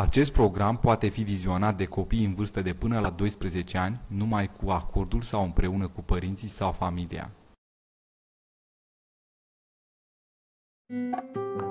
Acest program poate fi vizionat de copii în vârstă de până la 12 ani, numai cu acordul sau împreună cu părinții sau familia. Thank you.